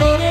Oh.